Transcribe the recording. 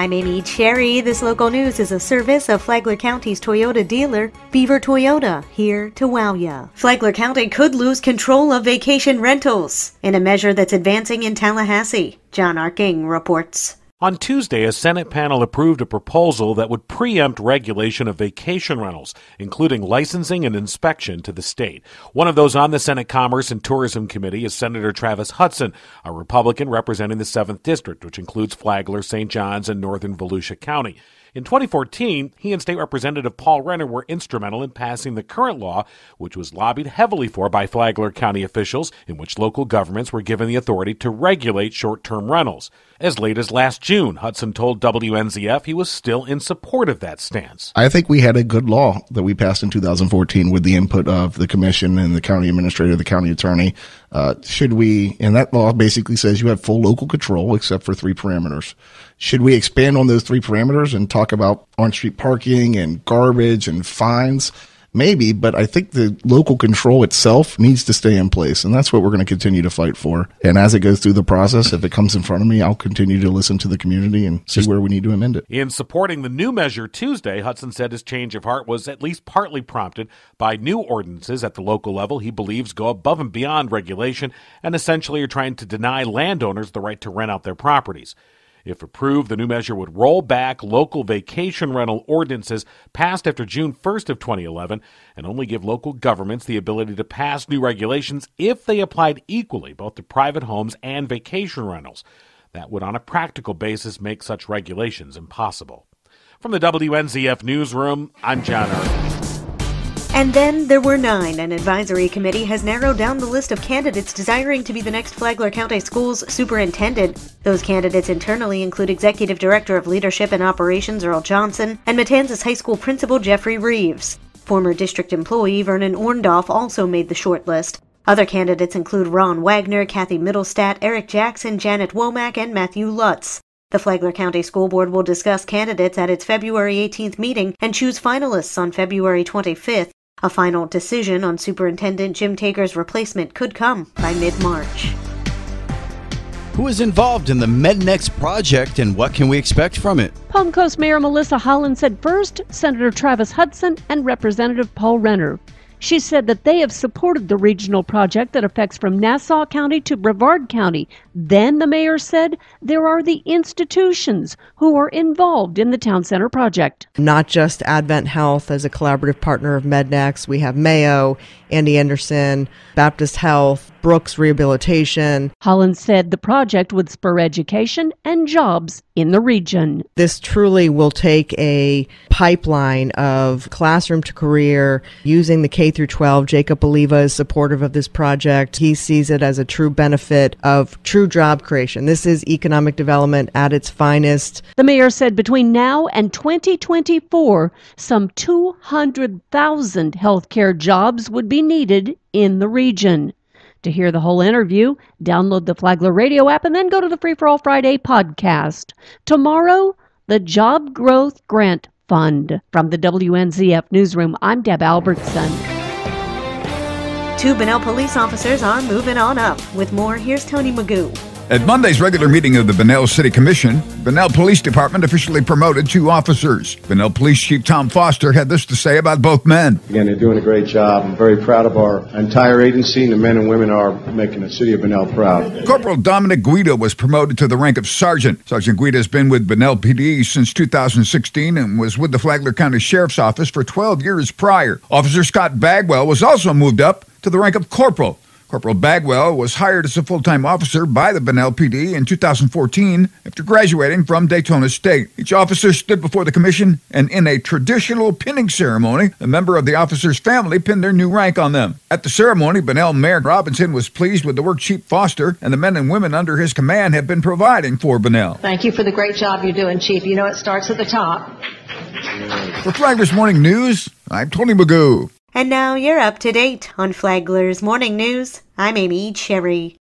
I'm Amy Cherry. This local news is a service of Flagler County's Toyota dealer, Beaver Toyota, here to wow ya. Flagler County could lose control of vacation rentals in a measure that's advancing in Tallahassee. John Arking reports. On Tuesday, a Senate panel approved a proposal that would preempt regulation of vacation rentals, including licensing and inspection to the state. One of those on the Senate Commerce and Tourism Committee is Senator Travis Hutson, a Republican representing the 7th District, which includes Flagler, St. John's, and northern Volusia County. In 2014, he and State Representative Paul Renner were instrumental in passing the current law, which was lobbied heavily for by Flagler County officials, in which local governments were given the authority to regulate short term rentals. As late as last June, Hutson told WNZF he was still in support of that stance. I think we had a good law that we passed in 2014 with the input of the commission and the county administrator, the county attorney. Uh, should we, and that law basically says you have full local control except for three parameters. Should we expand on those three parameters and talk about on street parking and garbage and fines? Maybe, but I think the local control itself needs to stay in place. And that's what we're going to continue to fight for. And as it goes through the process, if it comes in front of me, I'll continue to listen to the community and see where we need to amend it. In supporting the new measure Tuesday, Hutson said his change of heart was at least partly prompted by new ordinances at the local level he believes go above and beyond regulation and essentially are trying to deny landowners the right to rent out their properties. If approved, the new measure would roll back local vacation rental ordinances passed after June 1st of 2011 and only give local governments the ability to pass new regulations if they applied equally both to private homes and vacation rentals. That would on a practical basis make such regulations impossible. From the WNZF newsroom, I'm John Arnold. And then there were nine. An advisory committee has narrowed down the list of candidates desiring to be the next Flagler County Schools superintendent. Those candidates internally include Executive Director of Leadership and Operations Earl Johnson and Matanzas High School Principal Jeffrey Reeves. Former district employee Vernon Orndorff also made the short list. Other candidates include Ron Wagner, Kathy Middlestat, Eric Jackson, Janet Womack, and Matthew Lutz. The Flagler County School Board will discuss candidates at its February 18th meeting and choose finalists on February 25th. A final decision on Superintendent Jim Tager's replacement could come by mid March. Who is involved in the MedNex project and what can we expect from it? Palm Coast Mayor Melissa Holland said first Senator Travis Hutson and Representative Paul Renner. She said that they have supported the regional project that affects from Nassau County to Brevard County. Then the mayor said there are the institutions who are involved in the town center project. Not just Advent Health as a collaborative partner of MedNext, we have Mayo, MD Anderson, Baptist Health, Brooks Rehabilitation. Holland said the project would spur education and jobs in the region. This truly will take a pipeline of classroom to career using the K through 12. Jacob Oliva is supportive of this project. He sees it as a true benefit of true job creation. This is economic development at its finest. The mayor said between now and 2024, some 200,000 healthcare jobs would be needed in the region. To hear the whole interview, download the Flagler Radio app and then go to the Free for All Friday podcast. Tomorrow, the Job Growth Grant Fund. From the WNZF Newsroom, I'm Deb Albertson. Two Bunnell police officers are moving on up. With more, here's Tony Magoo. At Monday's regular meeting of the Bunnell City Commission, Bunnell Police Department officially promoted two officers. Bunnell Police Chief Tom Foster had this to say about both men. Again, they're doing a great job. I'm very proud of our entire agency, and the men and women are making the city of Bunnell proud. Corporal Dominic Guido was promoted to the rank of sergeant. Sergeant Guido has been with Bunnell PD since 2016 and was with the Flagler County Sheriff's Office for 12 years prior. Officer Scott Bagwell was also moved up to the rank of corporal. Corporal Bagwell was hired as a full time officer by the Bunnell PD in 2014 after graduating from Daytona State. Each officer stood before the commission, and in a traditional pinning ceremony, a member of the officer's family pinned their new rank on them. At the ceremony, Bunnell Mayor Robinson was pleased with the work Chief Foster and the men and women under his command have been providing for Bunnell. Thank you for the great job you're doing, Chief. You know it starts at the top. For Flagler's Morning News, I'm Tony Magoo. And now you're up to date on Flagler's Morning News. I'm Amy Cherry.